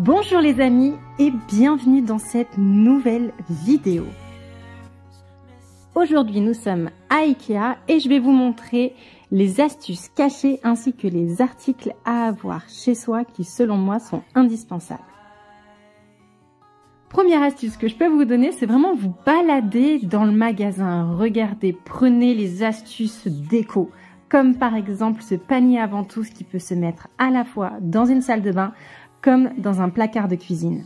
Bonjour les amis et bienvenue dans cette nouvelle vidéo. Aujourd'hui nous sommes à Ikea et je vais vous montrer les astuces cachées ainsi que les articles à avoir chez soi qui selon moi sont indispensables. Première astuce que je peux vous donner, c'est vraiment vous balader dans le magasin. Regardez, prenez les astuces déco, comme par exemple ce panier à ventouse qui peut se mettre à la fois dans une salle de bain comme dans un placard de cuisine.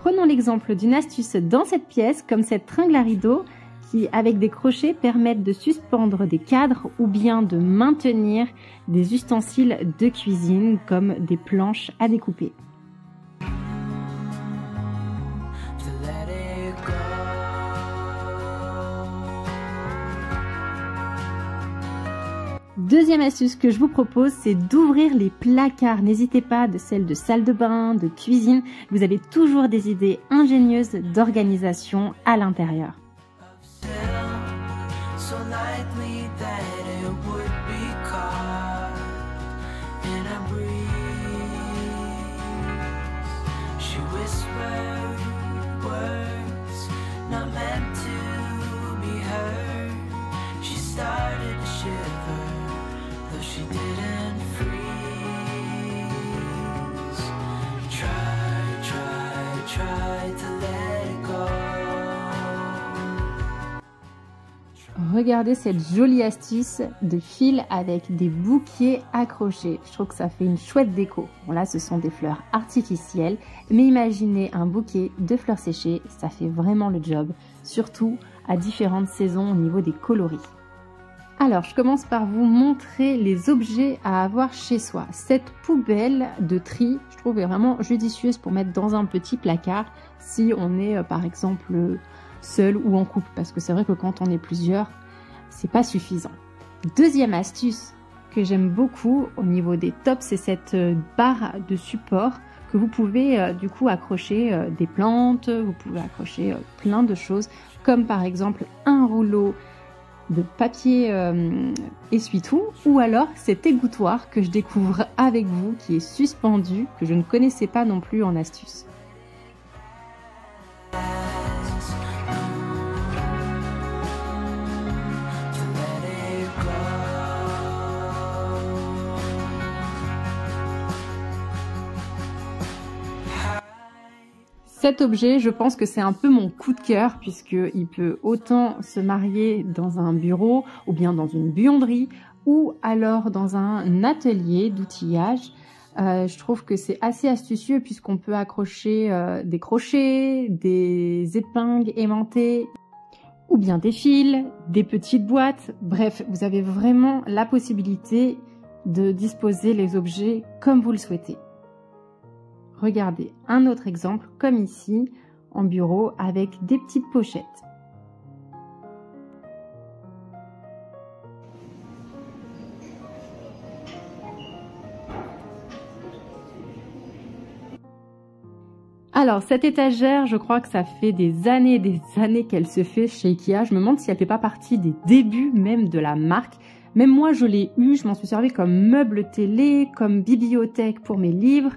Prenons l'exemple d'une astuce dans cette pièce, comme cette tringle à rideau, qui, avec des crochets, permettent de suspendre des cadres ou bien de maintenir des ustensiles de cuisine, comme des planches à découper. Deuxième astuce que je vous propose, c'est d'ouvrir les placards. N'hésitez pas de celles de salle de bain, de cuisine. Vous avez toujours des idées ingénieuses d'organisation à l'intérieur. Regardez cette jolie astuce de fil avec des bouquets accrochés. Je trouve que ça fait une chouette déco. Bon là, ce sont des fleurs artificielles, mais imaginez un bouquet de fleurs séchées, ça fait vraiment le job, surtout à différentes saisons au niveau des coloris. Alors, je commence par vous montrer les objets à avoir chez soi. Cette poubelle de tri, je trouve est vraiment judicieuse pour mettre dans un petit placard si on est euh, par exemple seul ou en couple parce que c'est vrai que quand on est plusieurs, c'est pas suffisant. Deuxième astuce que j'aime beaucoup au niveau des tops, c'est cette euh, barre de support que vous pouvez euh, du coup accrocher euh, des plantes, vous pouvez accrocher plein de choses comme par exemple un rouleau de papier essuie-tout ou alors cet égouttoir que je découvre avec vous qui est suspendu que je ne connaissais pas non plus en astuce. Cet objet, je pense que c'est un peu mon coup de cœur puisqu'il peut autant se marier dans un bureau ou bien dans une buanderie ou alors dans un atelier d'outillage. Euh, je trouve que c'est assez astucieux puisqu'on peut accrocher euh, des crochets, des épingles aimantées ou bien des fils, des petites boîtes. Bref, vous avez vraiment la possibilité de disposer les objets comme vous le souhaitez. Regardez un autre exemple comme ici en bureau avec des petites pochettes. Alors, cette étagère, je crois que ça fait des années et des années qu'elle se fait chez Ikea. Je me demande si elle fait pas partie des débuts même de la marque. Même moi, je l'ai eu, je m'en suis servi comme meuble télé, comme bibliothèque pour mes livres.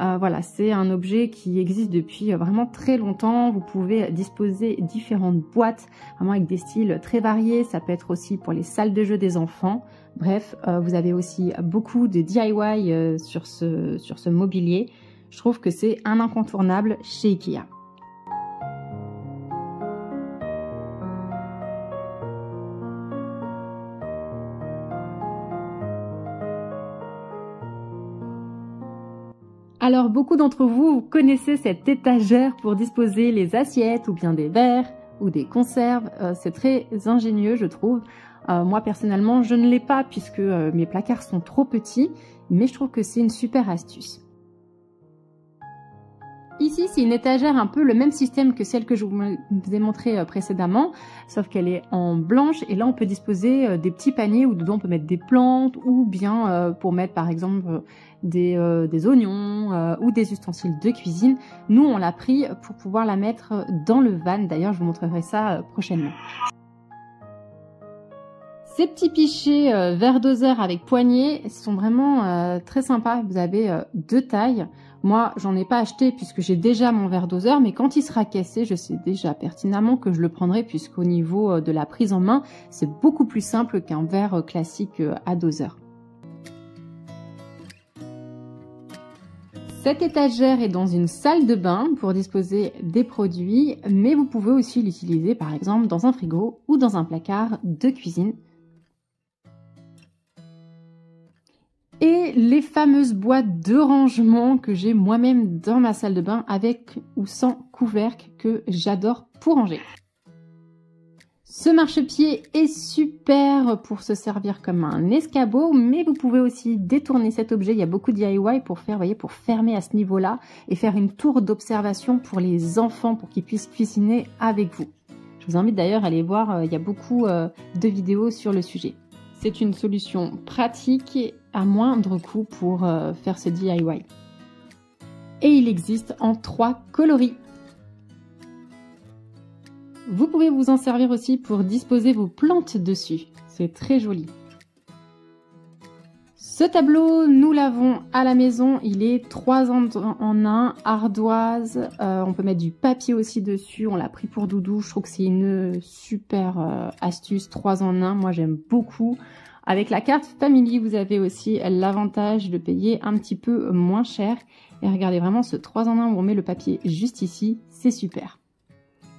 Euh, voilà, c'est un objet qui existe depuis vraiment très longtemps. Vous pouvez disposer différentes boîtes, vraiment avec des styles très variés. Ça peut être aussi pour les salles de jeu des enfants. Bref, euh, vous avez aussi beaucoup de DIY euh, sur, ce, sur ce mobilier. Je trouve que c'est un incontournable chez Ikea. Alors beaucoup d'entre vous, connaissez cette étagère pour disposer les assiettes ou bien des verres ou des conserves. Euh, c'est très ingénieux je trouve. Euh, moi personnellement je ne l'ai pas puisque euh, mes placards sont trop petits mais je trouve que c'est une super astuce. Ici, c'est une étagère un peu le même système que celle que je vous ai montré précédemment, sauf qu'elle est en blanche et là on peut disposer des petits paniers où dedans on peut mettre des plantes ou bien pour mettre par exemple des, euh, oignons euh, ou des ustensiles de cuisine. Nous, on l'a pris pour pouvoir la mettre dans le van. D'ailleurs, je vous montrerai ça euh, prochainement. Ces petits pichets euh, verre doseur avec poignée sont vraiment euh, très sympas. Vous avez euh, deux tailles. Moi, j'en ai pas acheté puisque j'ai déjà mon verre doseur, mais quand il sera cassé, je sais déjà pertinemment que je le prendrai puisqu'au niveau de la prise en main, c'est beaucoup plus simple qu'un verre classique à doseur. Cette étagère est dans une salle de bain pour disposer des produits, mais vous pouvez aussi l'utiliser par exemple dans un frigo ou dans un placard de cuisine les fameuses boîtes de rangement que j'ai moi-même dans ma salle de bain avec ou sans couvercle que j'adore pour ranger. Ce marchepied est super pour se servir comme un escabeau, mais vous pouvez aussi détourner cet objet. Il y a beaucoup de DIY pour faire, voyez, pour fermer à ce niveau-là et faire une tour d'observation pour les enfants pour qu'ils puissent cuisiner avec vous. Je vous invite d'ailleurs à aller voir, euh, il y a beaucoup euh, de vidéos sur le sujet. C'est une solution pratique à moindre coût pour euh, faire ce DIY. Et il existe en trois coloris. Vous pouvez vous en servir aussi pour disposer vos plantes dessus. C'est très joli. Ce tableau, nous l'avons à la maison. Il est 3 en, en 1, ardoise. Euh, on peut mettre du papier aussi dessus. On l'a pris pour doudou. Je trouve que c'est une super euh, astuce 3 en 1. Moi, j'aime beaucoup. Avec la carte Family, vous avez aussi l'avantage de payer un petit peu moins cher. Et regardez vraiment ce 3 en 1 où on met le papier juste ici. C'est super.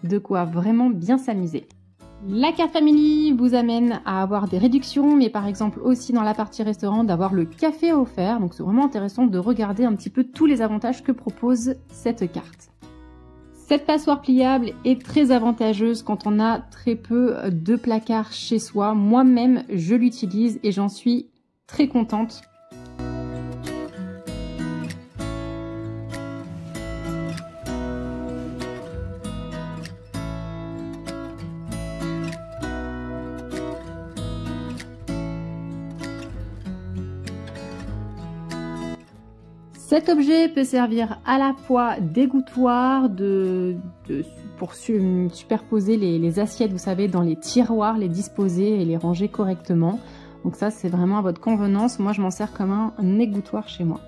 De quoi vraiment bien s'amuser. La carte Family vous amène à avoir des réductions, mais par exemple aussi dans la partie restaurant d'avoir le café offert. Donc c'est vraiment intéressant de regarder un petit peu tous les avantages que propose cette carte. Cette passoire pliable est très avantageuse quand on a très peu de placards chez soi. Moi-même, je l'utilise et j'en suis très contente Cet objet peut servir à la fois d'égouttoir, de, pour superposer les, assiettes, vous savez, dans les tiroirs, les disposer et les ranger correctement. Donc ça, c'est vraiment à votre convenance. Moi, je m'en sers comme un égouttoir chez moi.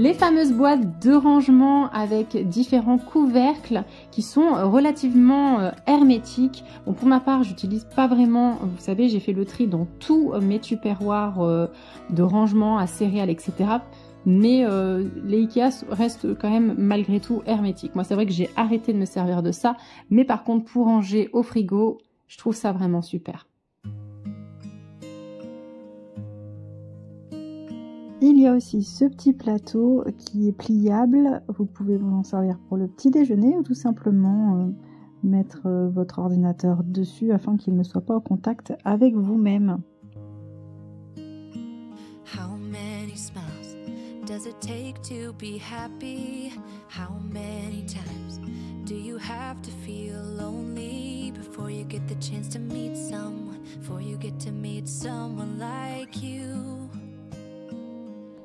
Les fameuses boîtes de rangement avec différents couvercles qui sont relativement euh, hermétiques. Pour ma part, j'utilise pas vraiment, vous savez, j'ai fait le tri dans tous mes tupperwares euh, de rangement à céréales, etc. Mais euh, les Ikea restent quand même malgré tout hermétiques. Moi, c'est vrai que j'ai arrêté de me servir de ça. Mais par contre, pour ranger au frigo, je trouve ça vraiment super. Il y a aussi ce petit plateau qui est pliable. Vous pouvez vous en servir pour le petit déjeuner ou tout simplement euh, mettre euh, votre ordinateur dessus afin qu'il ne soit pas en contact avec vous-même. Before you get to meet someone like you?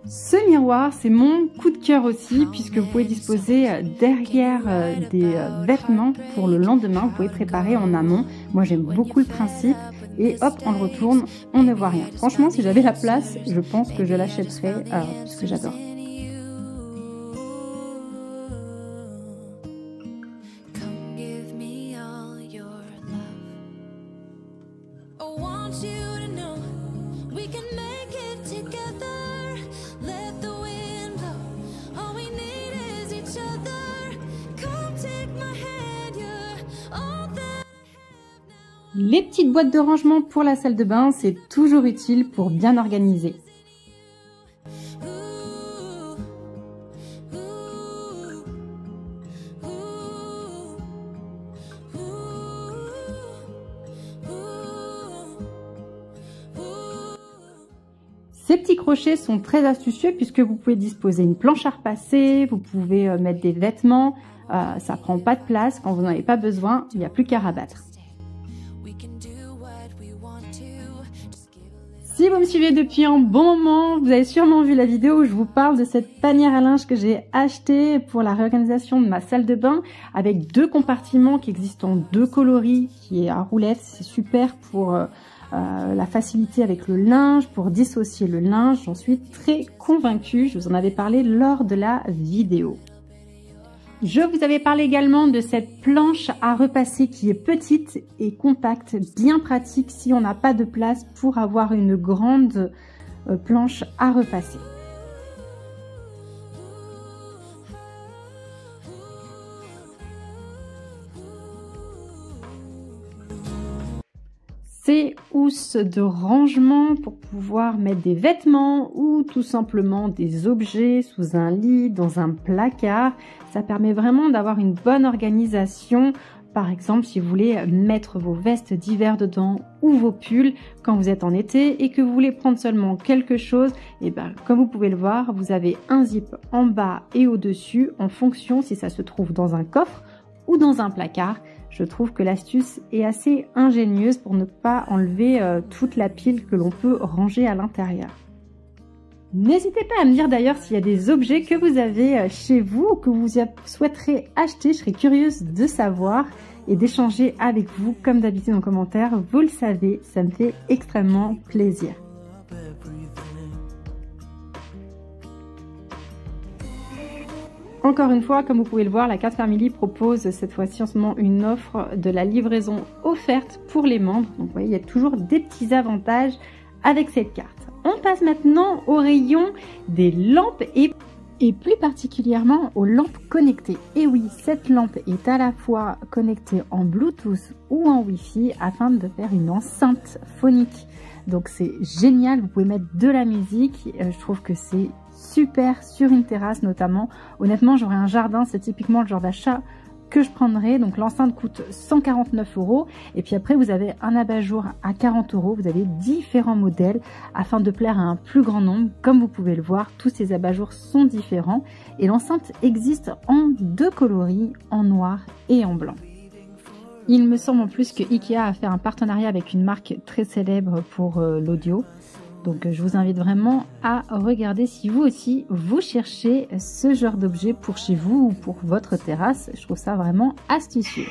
Ce miroir, c'est mon coup de cœur aussi, puisque vous pouvez disposer euh, derrière euh, des euh, vêtements pour le lendemain. Vous pouvez préparer en amont. Moi, j'aime beaucoup le principe. Et hop, on le retourne, on ne voit rien. Franchement, si j'avais la place, je pense que je l'achèterais, puisque j'adore. Les petites boîtes de rangement pour la salle de bain, c'est toujours utile pour bien organiser. Ces petits crochets sont très astucieux puisque vous pouvez disposer une planche à repasser, vous pouvez euh, mettre des vêtements, euh, ça prend pas de place, quand vous n'en avez pas besoin, il n'y a plus qu'à rabattre. Si vous me suivez depuis un bon moment, vous avez sûrement vu la vidéo où je vous parle de cette panière à linge que j'ai achetée pour la réorganisation de ma salle de bain avec deux compartiments qui existent en deux coloris, qui est à roulette. C'est super pour euh, euh, la facilité avec le linge, pour dissocier le linge. J'en suis très convaincue. Je vous en avais parlé lors de la vidéo. Je vous avais parlé également de cette planche à repasser qui est petite et compacte, bien pratique si on n'a pas de place pour avoir une grande euh, planche à repasser. C'est housse de rangement pour pouvoir mettre des vêtements ou tout simplement des objets sous un lit, dans un placard. Ça permet vraiment d'avoir une bonne organisation. Par exemple, si vous voulez mettre vos vestes d'hiver dedans ou vos pulls quand vous êtes en été et que vous voulez prendre seulement quelque chose, eh ben, comme vous pouvez le voir, vous avez un zip en bas et au-dessus en fonction si ça se trouve dans un coffre ou dans un placard. Je trouve que l'astuce est assez ingénieuse pour ne pas enlever euh, toute la pile que l'on peut ranger à l'intérieur. N'hésitez pas à me dire d'ailleurs s'il y a des objets que vous avez euh, chez vous ou que vous souhaiterez acheter. Je serais curieuse de savoir et d'échanger avec vous comme d'habitude en commentaire. Vous le savez, ça me fait extrêmement plaisir. Encore une fois, comme vous pouvez le voir, la carte Family propose cette fois-ci en ce moment une offre de la livraison offerte pour les membres. Donc vous voyez, il y a toujours des petits avantages avec cette carte. On passe maintenant au rayon des lampes et, et plus particulièrement aux lampes connectées. Et oui, cette lampe est à la fois connectée en Bluetooth ou en Wi-Fi afin de faire une enceinte phonique. Donc c'est génial, vous pouvez mettre de la musique, euh, je trouve que c'est super sur une terrasse notamment. Honnêtement, j'aurais un jardin, c'est typiquement le genre d'achat que je prendrais. Donc l'enceinte coûte 149 euros. Et puis après, vous avez un abat-jour à 40 euros. Vous avez différents modèles afin de plaire à un plus grand nombre. Comme vous pouvez le voir, tous ces abat-jours sont différents. Et l'enceinte existe en deux coloris, en noir et en blanc. Il me semble en plus que Ikea a fait un partenariat avec une marque très célèbre pour euh, l'audio. Donc je vous invite vraiment à regarder si vous aussi vous cherchez ce genre d'objet pour chez vous ou pour votre terrasse. Je trouve ça vraiment astucieux.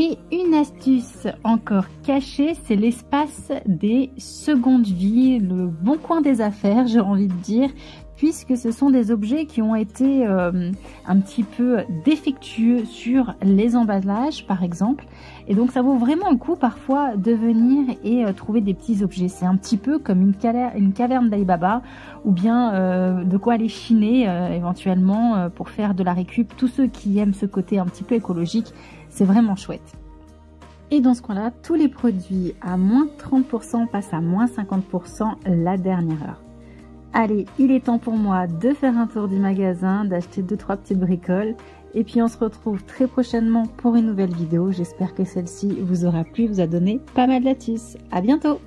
Et une astuce encore cachée, c'est l'espace des secondes vies, le bon coin des affaires, j'ai envie de dire, puisque ce sont des objets qui ont été euh, un petit peu défectueux sur les emballages par exemple. Et donc ça vaut vraiment le coup parfois de venir et euh, trouver des petits objets. C'est un petit peu comme une, caverne d'Alibaba ou bien euh, de quoi aller chiner éventuellement pour faire de la récup. Tous ceux qui aiment ce côté un petit peu écologique c'est vraiment chouette et dans ce coin-là, tous les produits à moins 30% passent à moins 50% la dernière heure. Allez, il est temps pour moi de faire un tour du magasin, d'acheter 2-3 petites bricoles. Et puis on se retrouve très prochainement pour une nouvelle vidéo. J'espère que celle-ci vous aura plu, vous a donné pas mal d'astuces. À bientôt